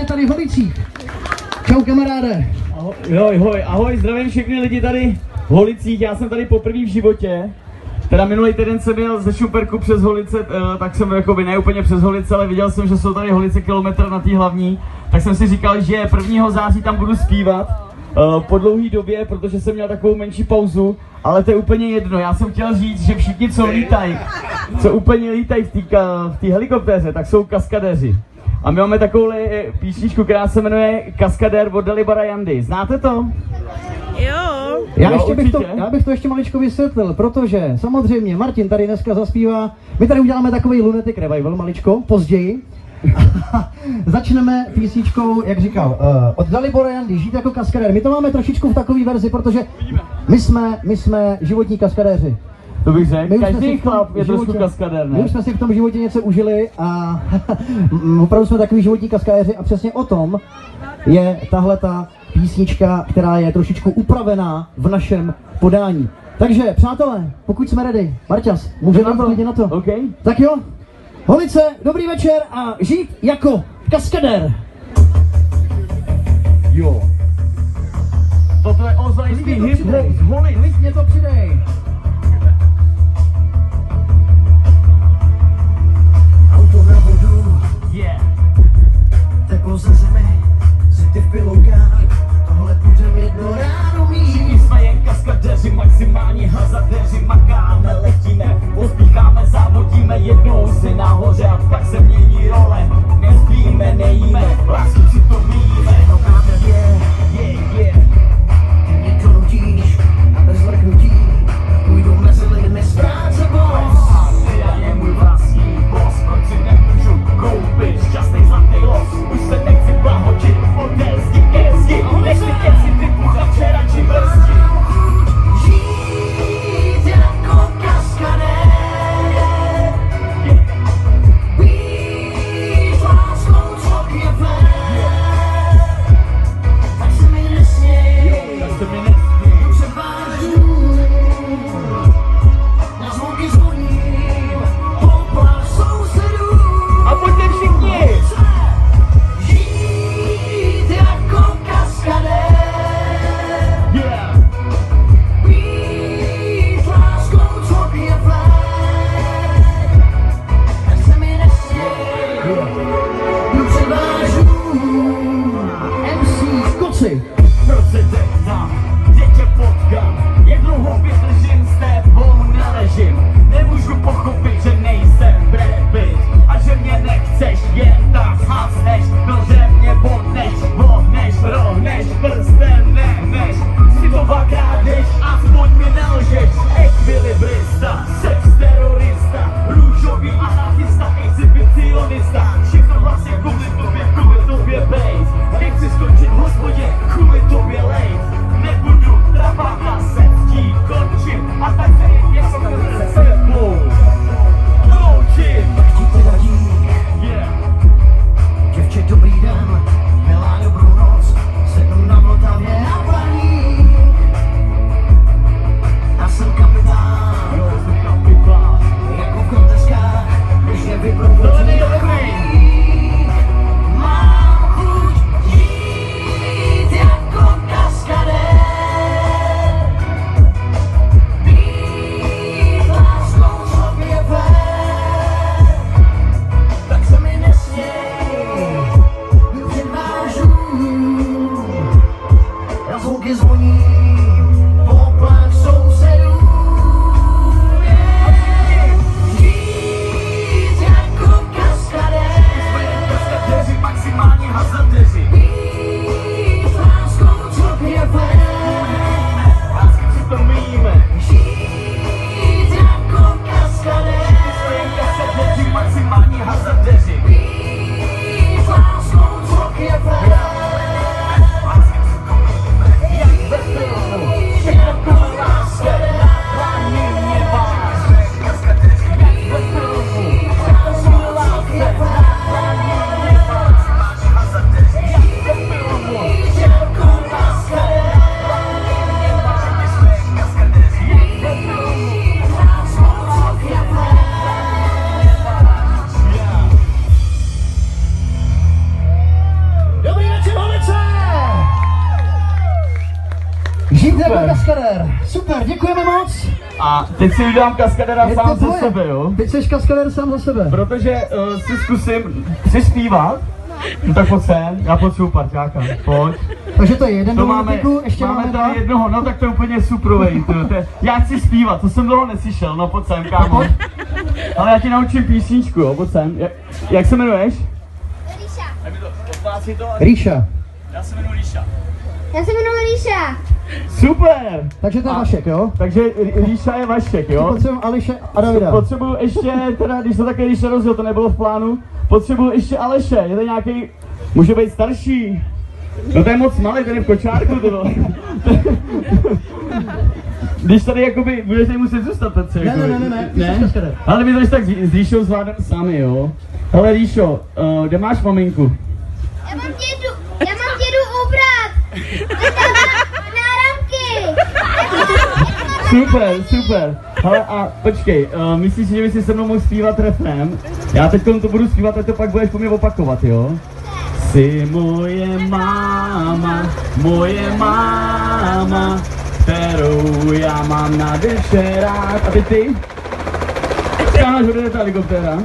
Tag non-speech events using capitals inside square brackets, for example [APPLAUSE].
tě tady v Holicích. Čau kamaráde. Ahoj, ahoj, ahoj, ahoj, zdravím všechny lidi tady v Holicích, já jsem tady poprvé v životě. Teda minulý týden jsem jel ze Šuperku přes Holice, eh, tak jsem jakoby ne úplně přes Holice, ale viděl jsem, že jsou tady Holice kilometr na té hlavní, tak jsem si říkal, že 1. září tam budu zpívat eh, po dlouhé době, protože jsem měl takovou menší pauzu, ale to je úplně jedno. Já jsem chtěl říct, že všichni, co lítají, co úplně lítají v té helikoptéře, tak jsou kaskadeři. A my máme takovou písničku, která se jmenuje Kaskadér od Dalibara Jandy. Znáte to? Jo. Já, Jo, ještě bych to, já bych to ještě maličko vysvětlil, protože samozřejmě Martin tady dneska zaspívá, my tady uděláme takový Lunatic Revival maličko, později. [LAUGHS] Začneme písničkou, jak říkal, uh, od Dalibora Jandy, žít jako kaskadér. My to máme trošičku v takové verzi, protože my jsme, my jsme životní kaskadéři. To bych My řekl. už jsme si Každý v tom chlap je trošku životě- kaskadér, My ne? už jsme si v tom životě něco užili a [LAUGHS] opravdu jsme takový životní kaskadéři a přesně o tom je tahle ta písnička, která je trošičku upravená v našem podání. Takže, přátelé, pokud jsme ready, Marťas, můžeme na to, na to. OK? Tak jo, Holice, dobrý večer a žít jako kaskadér. Jo. Toto je ozajistý Lidi to hip hop přidej. z Holic. Lid mě to přidej. Seven 속에서 이 jako kaskadér. Super, děkujeme moc. A teď si udělám kaskadera Je sám ze sebe, jo? Teď jsi kaskadér sám za sebe. Protože uh, si zkusím, chci zpívat? No tak pojď sem, já potřebuji parťáka, pojď. Takže to je jeden To do máme, lunetiku, ještě máme máme tady jednoho, no tak to je úplně suprovej, to, to je, já chci zpívat, to jsem dlouho neslyšel, no pojď sem, kámo. Ale já ti naučím písničku, jo, pojď sem. Jak, jak se jmenuješ? To. Ríša. Já se jmenuji Líša. Já se jmenuji Líša. Super! Takže to je A- Vašek, jo? Takže Líša je Vašek, jo? Potřebujeme Ališe a Davida. Potřebuju ještě, teda, když to také Líša rozjel, to nebylo v plánu, potřebuju ještě Aleše, je to nějaký, může být starší. No to je moc malý, ten je v kočárku, ty vole. Když tady jakoby, budeš tady muset zůstat, Petře, Ne, jakoby. ne, ne, ne, ty jsi kaskadér. Ale my to tak s s Líšou zvládneme sami, jo. Hele Líšo, uh, kde máš maminku? Já mám dědu, já mám dědu ubrat. Super, super. Hele a počkej, uh, myslíš, že by si se mnou mohl zpívat refrén? Já teď to budu zpívat, a to pak budeš po mě opakovat, jo? Jsi moje máma, moje máma, kterou já mám na rád. A teď ty? Skáháš, odjede ta helikoptéra.